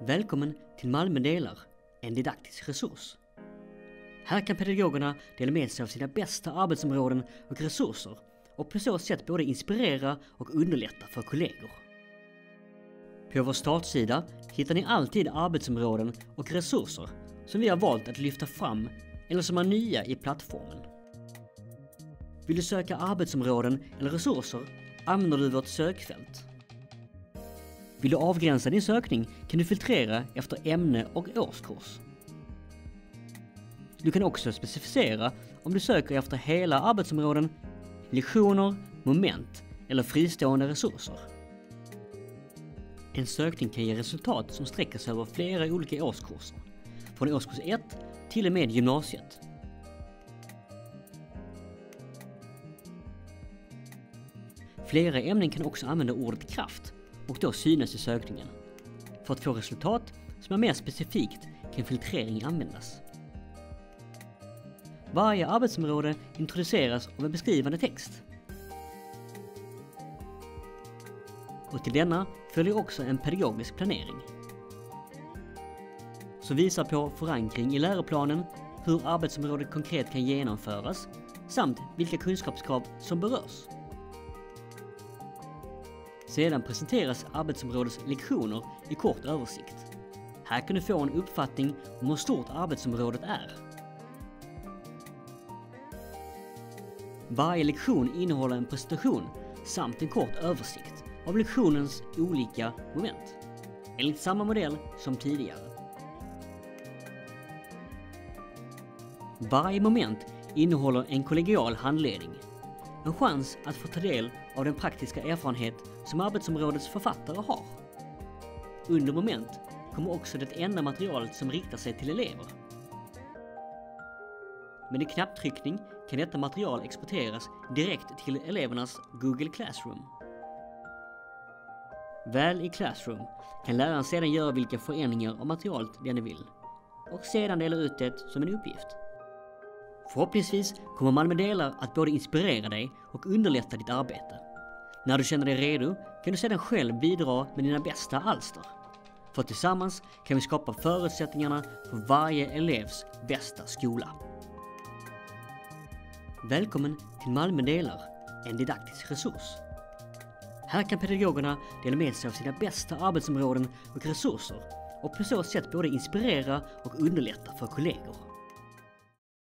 Välkommen till Malmö delar, en didaktisk resurs. Här kan pedagogerna dela med sig av sina bästa arbetsområden och resurser och på så sätt både inspirera och underlätta för kollegor. På vår startsida hittar ni alltid arbetsområden och resurser som vi har valt att lyfta fram eller som är nya i plattformen. Vill du söka arbetsområden eller resurser använder du vårt sökfält. Vill du avgränsa din sökning kan du filtrera efter ämne och årskurs. Du kan också specificera om du söker efter hela arbetsområden, lektioner, moment eller fristående resurser. En sökning kan ge resultat som sträcker sig över flera olika årskurser, från årskurs 1 till och med gymnasiet. Flera ämnen kan också använda ordet kraft och då synas i sökningen. För att få resultat som är mer specifikt kan filtrering användas. Varje arbetsområde introduceras av en beskrivande text. Och till denna följer också en pedagogisk planering. Som visar på förankring i läroplanen, hur arbetsområdet konkret kan genomföras samt vilka kunskapskrav som berörs. Sedan presenteras arbetsområdets lektioner i kort översikt. Här kan du få en uppfattning om hur stort arbetsområdet är. Varje lektion innehåller en presentation samt en kort översikt av lektionens olika moment. Enligt samma modell som tidigare. Varje moment innehåller en kollegial handledning. En chans att få ta del av den praktiska erfarenhet som arbetsområdets författare har. Under moment kommer också det enda materialet som riktar sig till elever. Med en knapptryckning kan detta material exporteras direkt till elevernas Google Classroom. Väl i Classroom kan läraren sedan göra vilka förändringar av materialet den vill och sedan dela ut det som en uppgift. Förhoppningsvis kommer Malmö Delar att både inspirera dig och underlätta ditt arbete. När du känner dig redo kan du sedan själv bidra med dina bästa alster. För tillsammans kan vi skapa förutsättningarna för varje elevs bästa skola. Välkommen till Malmö Delar, en didaktisk resurs. Här kan pedagogerna dela med sig av sina bästa arbetsområden och resurser och på så sätt både inspirera och underlätta för kollegor.